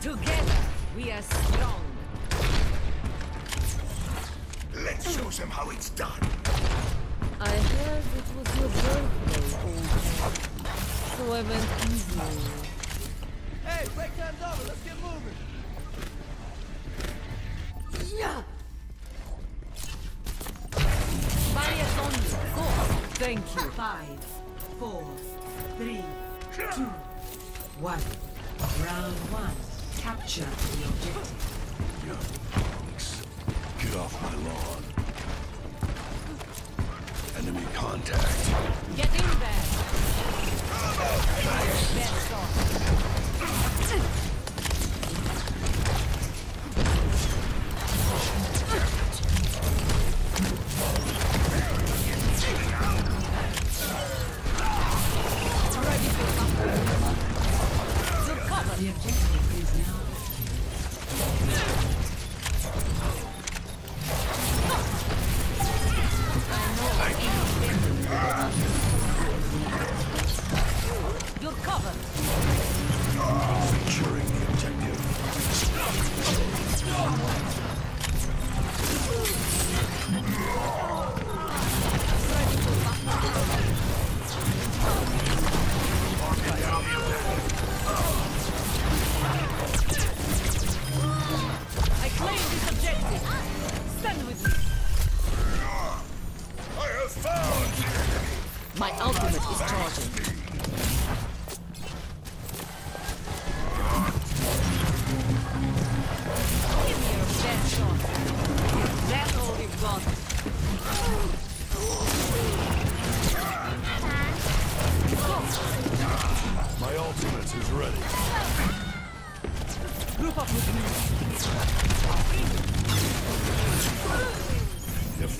Together, we are strong. Let's show them how it's done. I heard it was your birthday, old. So I went easy. Hey, break time's over. Let's get moving. Yeah. Barriers on you. Go. Thank you. Five, four, three, two, one. Round one. Capture the objective. Get off my lawn. Enemy contact. Get in there. Off. The objective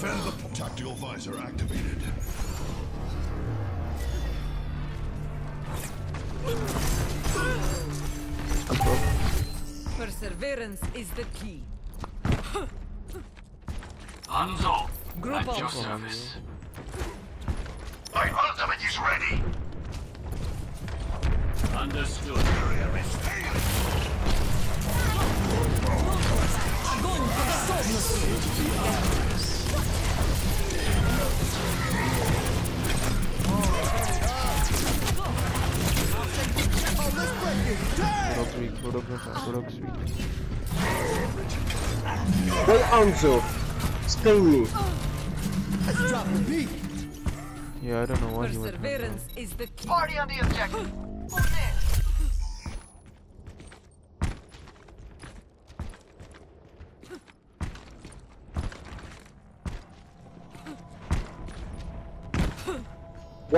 Defend the point. Tactical visor activated. Perseverance is the key. Hanzo, Group at your service. My ultimate is ready. Understood. Area is Going for the soul. Rock weak. Why Hanzo? Explain me. Let's the beat. Yeah, I don't know why he went. Perseverance is the key. Party on the objective.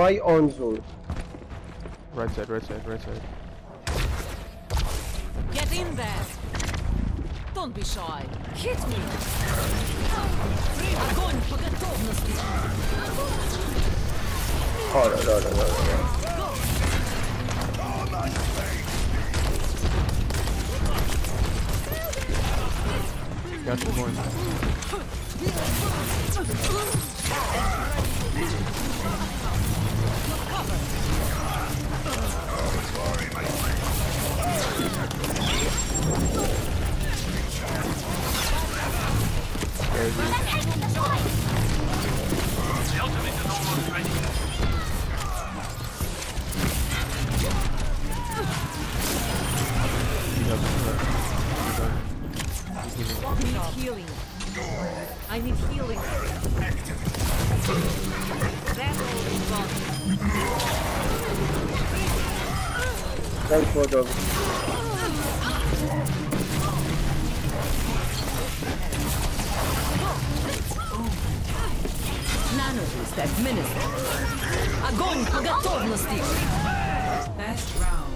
Who's there? Why Anzo? Right side, right side, right side. Get in there. Don't be shy. Hit me. Огонь по готовности. Oh no no no no no. no. Got the point. I need healing. I need healing. Thanks for the... Nano boost administered. Огонь по готовности! Best round.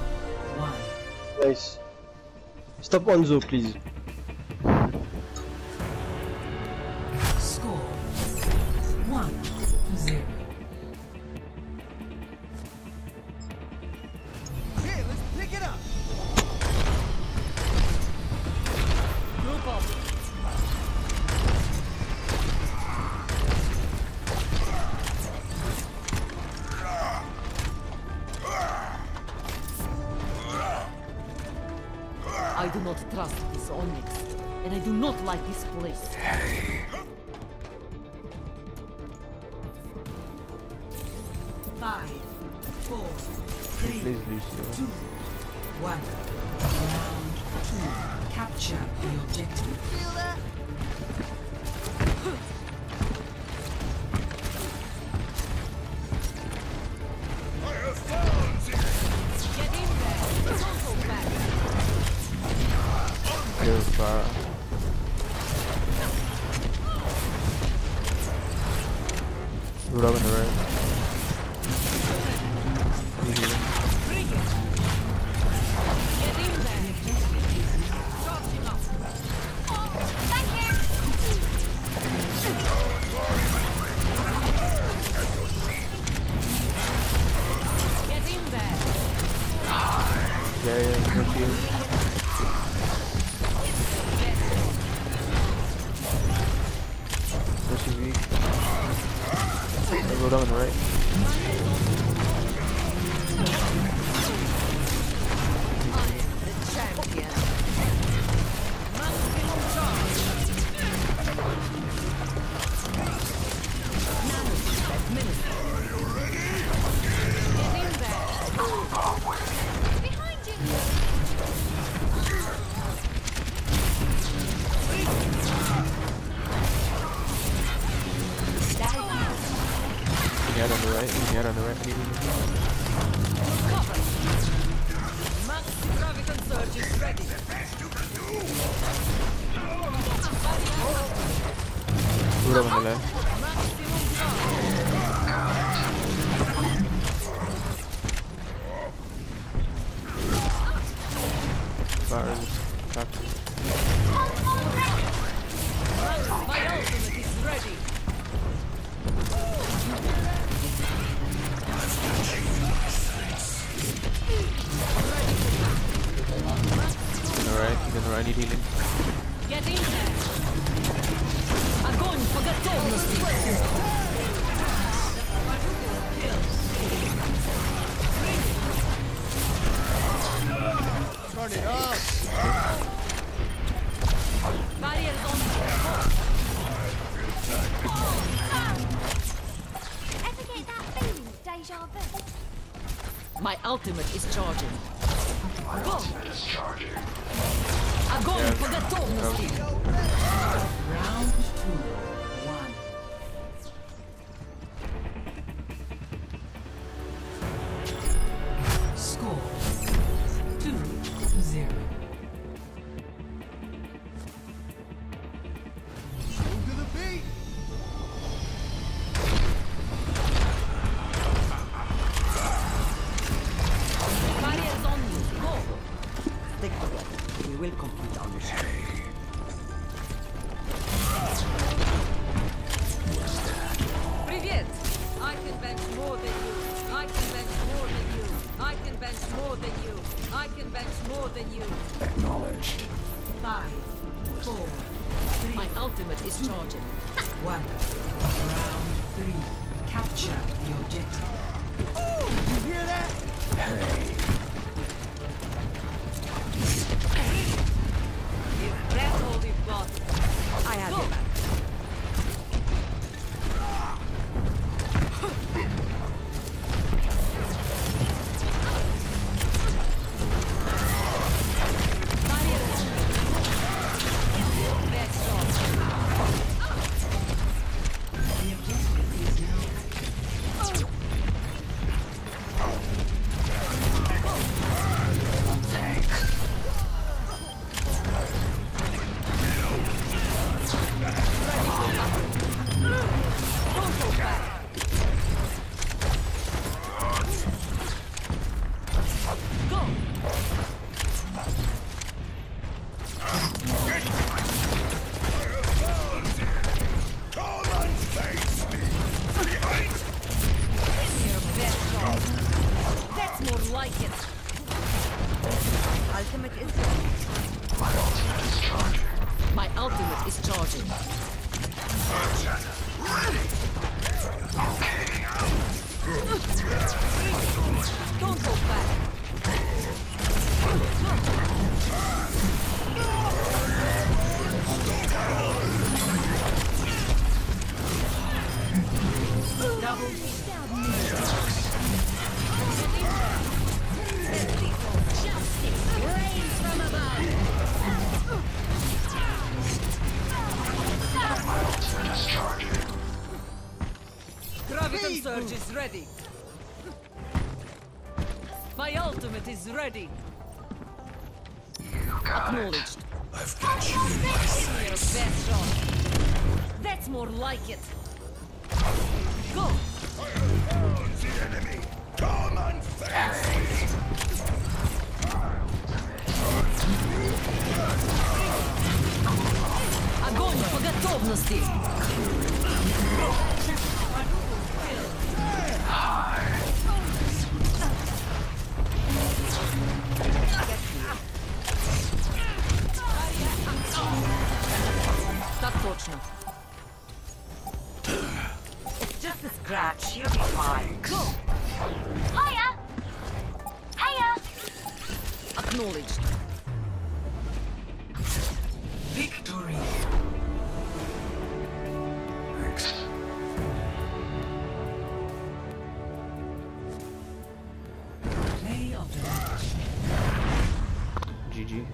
One. Nice. Stop Hanzo, please. Trust this Onyx, and I do not like this place. Five, four, three, Please, Lucio. Round two. Capture the objective. Get in there! Charge him up! Get in there! Yeah, yeah, Vignette on the right. Vignette on the right. Is ready! Root up on the left. Captured. Max, my ultimate is ready! Alright, he's gonna run healing. Get in there. Agony. vu. My ultimate is charging. Go! Огонь по готовности! Round two. I can bench more than you. Acknowledged. Five, four, three, My ultimate is charging. one. Round three. Capture the objective. You hear that? That's all we've got. I have your Graviton Surge is ready. My ultimate is ready. Acknowledged. I've got you in my Your best shot. That's more like it. Go! found the enemy. Come and face me. Огонь по готовности! That's your mark. Go! Hiya! Hiya! Acknowledged. Victory! Thanks. Play of the match. GG.